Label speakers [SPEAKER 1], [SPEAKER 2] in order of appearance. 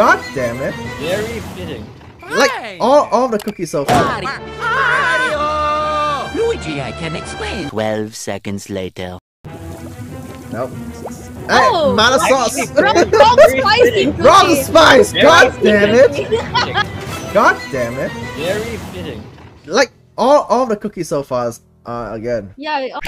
[SPEAKER 1] God damn it.
[SPEAKER 2] Very fitting.
[SPEAKER 1] Like, all, all the cookies so far.
[SPEAKER 3] Mario! Luigi, I can explain.
[SPEAKER 4] 12 seconds later.
[SPEAKER 1] Nope. Hey,
[SPEAKER 5] Oh,
[SPEAKER 1] Mala Sauce.
[SPEAKER 5] Wrong, wrong spicy.
[SPEAKER 1] Wrong spice. God damn it. God damn it.
[SPEAKER 2] Very fitting.
[SPEAKER 1] Like, all, all the cookies so far is, uh, again.
[SPEAKER 5] Yeah.